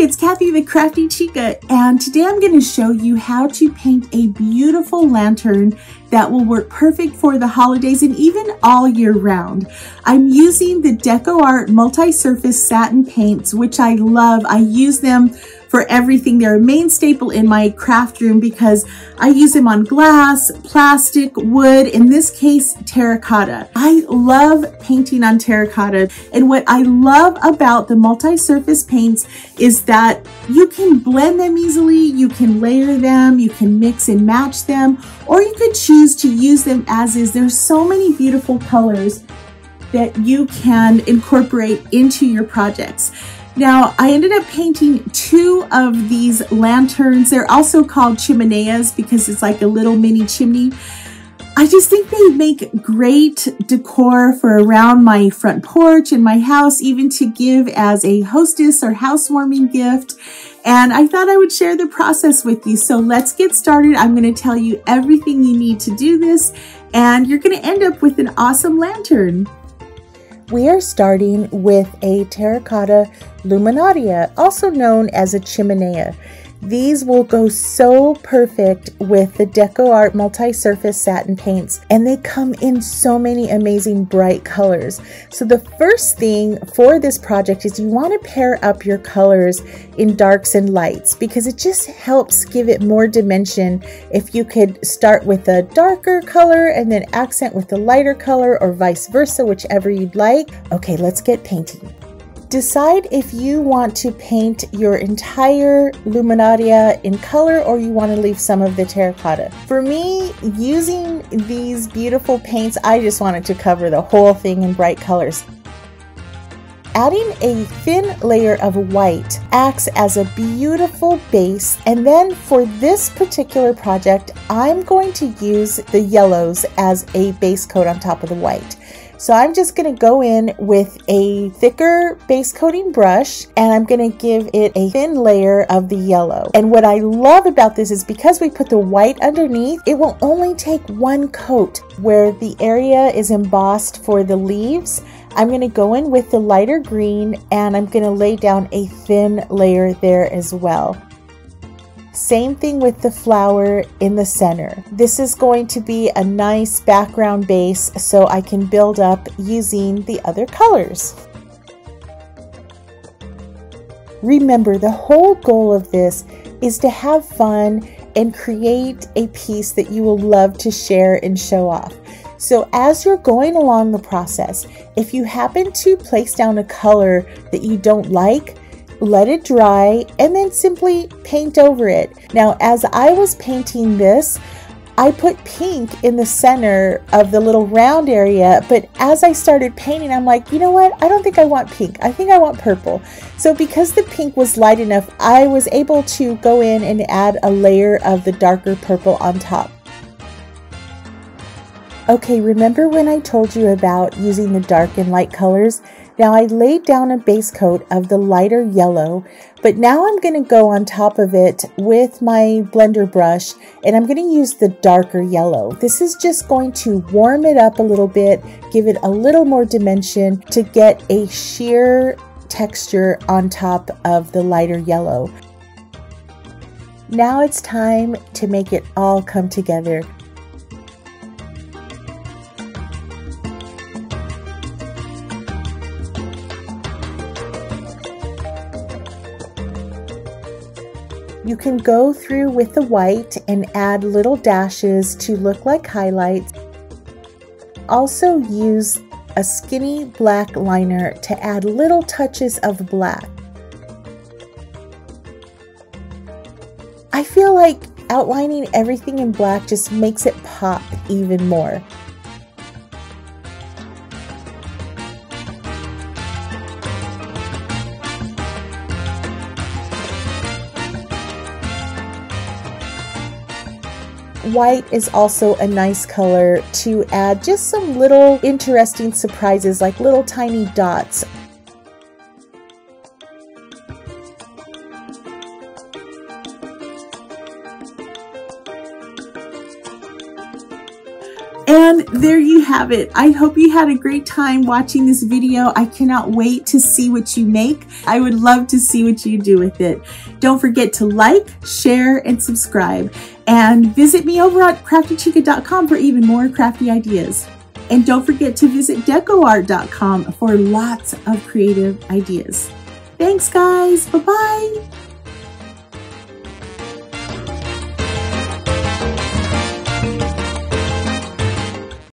it's Kathy the Crafty Chica, and today I'm going to show you how to paint a beautiful lantern that will work perfect for the holidays and even all year round. I'm using the DecoArt multi-surface satin paints, which I love. I use them for everything. They're a main staple in my craft room because I use them on glass, plastic, wood, in this case, terracotta. I love painting on terracotta. And what I love about the multi-surface paints is that you can blend them easily, you can layer them, you can mix and match them, or you could choose to use them as is. There's so many beautiful colors that you can incorporate into your projects. Now, I ended up painting two of these lanterns. They're also called chimeneas because it's like a little mini chimney. I just think they make great decor for around my front porch and my house, even to give as a hostess or housewarming gift. And I thought I would share the process with you. So let's get started. I'm going to tell you everything you need to do this, and you're going to end up with an awesome lantern. We are starting with a terracotta luminaria, also known as a chimenea. These will go so perfect with the DecoArt multi-surface satin paints and they come in so many amazing bright colors. So the first thing for this project is you want to pair up your colors in darks and lights because it just helps give it more dimension if you could start with a darker color and then accent with a lighter color or vice versa, whichever you'd like. Okay, let's get painting. Decide if you want to paint your entire luminaria in color or you want to leave some of the terracotta. For me, using these beautiful paints, I just wanted to cover the whole thing in bright colors. Adding a thin layer of white acts as a beautiful base and then for this particular project I'm going to use the yellows as a base coat on top of the white. So I'm just going to go in with a thicker base coating brush and I'm going to give it a thin layer of the yellow. And what I love about this is because we put the white underneath, it will only take one coat where the area is embossed for the leaves. I'm going to go in with the lighter green and I'm going to lay down a thin layer there as well. Same thing with the flower in the center. This is going to be a nice background base so I can build up using the other colors. Remember, the whole goal of this is to have fun and create a piece that you will love to share and show off. So as you're going along the process, if you happen to place down a color that you don't like, let it dry, and then simply paint over it. Now, as I was painting this, I put pink in the center of the little round area, but as I started painting, I'm like, you know what? I don't think I want pink. I think I want purple. So because the pink was light enough, I was able to go in and add a layer of the darker purple on top. Okay, remember when I told you about using the dark and light colors? Now I laid down a base coat of the lighter yellow, but now I'm going to go on top of it with my blender brush and I'm going to use the darker yellow. This is just going to warm it up a little bit, give it a little more dimension to get a sheer texture on top of the lighter yellow. Now it's time to make it all come together. You can go through with the white and add little dashes to look like highlights. Also use a skinny black liner to add little touches of black. I feel like outlining everything in black just makes it pop even more. White is also a nice color to add just some little interesting surprises like little tiny dots. And there you have it. I hope you had a great time watching this video. I cannot wait to see what you make. I would love to see what you do with it. Don't forget to like, share, and subscribe. And visit me over at craftychica.com for even more crafty ideas. And don't forget to visit decoart.com for lots of creative ideas. Thanks, guys. Bye bye.